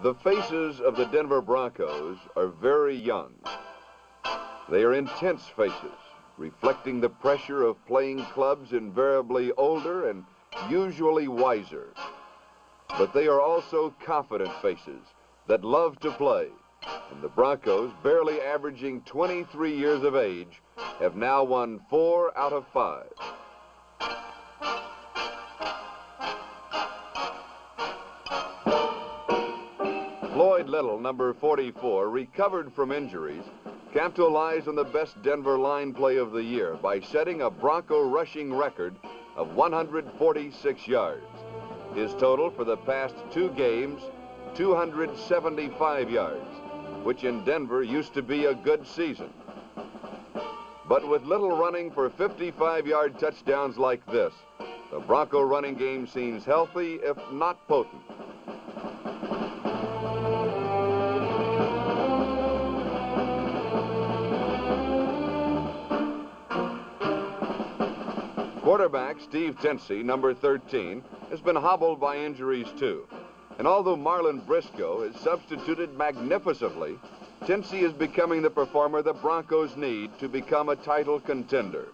The faces of the Denver Broncos are very young. They are intense faces, reflecting the pressure of playing clubs invariably older and usually wiser. But they are also confident faces that love to play. And the Broncos, barely averaging 23 years of age, have now won four out of five. Number 44, recovered from injuries, capitalized on the best Denver line play of the year by setting a Bronco rushing record of 146 yards. His total for the past two games, 275 yards, which in Denver used to be a good season. But with Little running for 55-yard touchdowns like this, the Bronco running game seems healthy, if not potent. Quarterback Steve Tensi, number 13, has been hobbled by injuries too. And although Marlin Briscoe has substituted magnificently, Tensi is becoming the performer the Broncos need to become a title contender.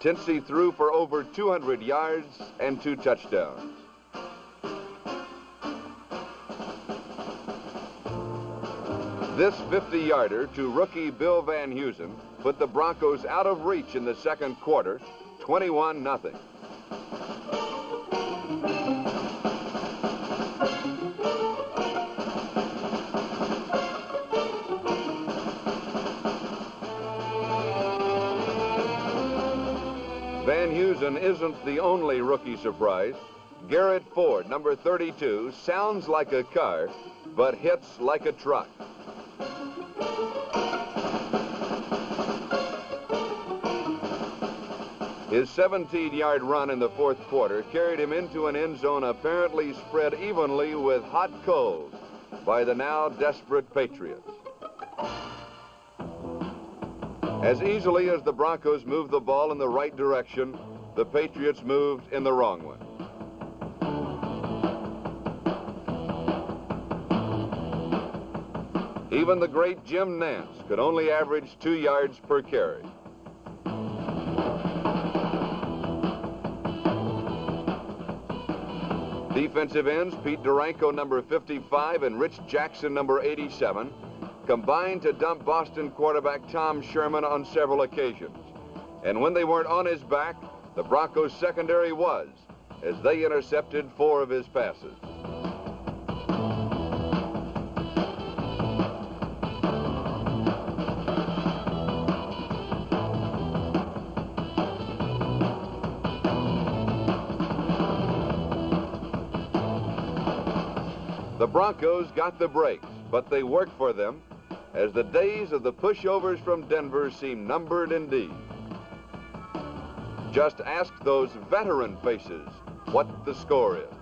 Tensi threw for over 200 yards and two touchdowns. This 50-yarder to rookie Bill Van Heusen put the Broncos out of reach in the second quarter 21 nothing. Van Heusen isn't the only rookie surprise. Garrett Ford, number 32, sounds like a car, but hits like a truck. His 17-yard run in the fourth quarter carried him into an end zone apparently spread evenly with hot coals by the now desperate Patriots. As easily as the Broncos moved the ball in the right direction, the Patriots moved in the wrong one. Even the great Jim Nance could only average two yards per carry. Defensive ends Pete Duranko, number 55, and Rich Jackson, number 87, combined to dump Boston quarterback Tom Sherman on several occasions. And when they weren't on his back, the Broncos secondary was, as they intercepted four of his passes. The Broncos got the breaks, but they worked for them as the days of the pushovers from Denver seem numbered indeed. Just ask those veteran faces what the score is.